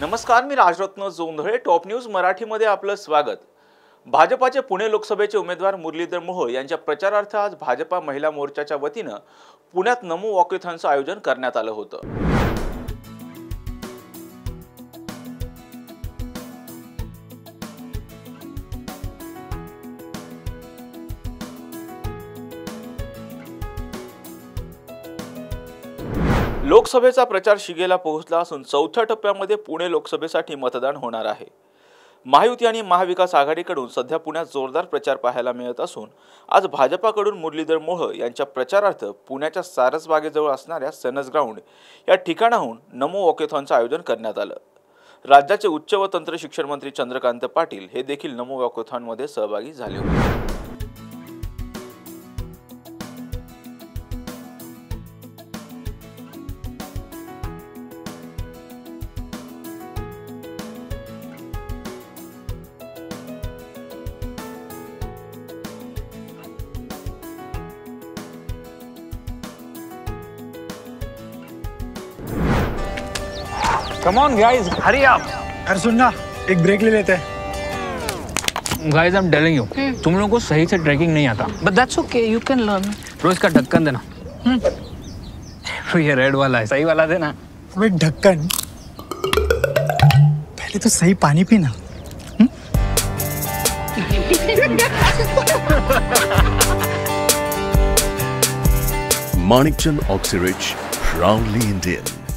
नमस्कार मी Rajratna Jondhale top news मराठीमध्ये आपलं स्वागत. भाजपाचे पुणे लोकसभेचे उमेदवार मुरलीधर मोहोळ यांच्या प्रचारार्थ आज भाजपा महिला मोर्चाच्या वतीनं पुण्यात नमो वॉकेथॉनचं आयोजन करण्यात आलं होतं. लोकसभेचा प्रचार शिगेला पोहोचला असून चौथ्या टप्प्यामध्ये पुणे लोकसभेसाठी मतदान होणार आहे. महायुती आणि महाविकास आघाडीकडून सध्या पुण्यात जोरदार प्रचार पाहायला मिळत असून आज भाजपाकडून मुरलीधर मोह यांच्या प्रचारार्थ पुण्याच्या सारसबागेजवळ असणाऱ्या सनस ग्राउंड या ठिकाणाहून नमो वॉकेथॉनचं आयोजन करण्यात आलं. राज्याचे उच्च व तंत्र शिक्षण मंत्री चंद्रकांत पाटील हे देखील नमो वॉकेथॉनमध्ये सहभागी झाले होते. Come on, guys, hurry up. अरे सुन ना एक ब्रेक ले लेते हैं Guys, I'm telling you, तुम लोगों को सही से ट्रैकिंग नहीं आता But that's okay, you can learn. रोज इसका ढक्कन देना तो ये रेड वाला है सही वाला देना अबे ढक्कन पहले तो सही पानी पीना Manikchand Oxyrich, proudly Indian.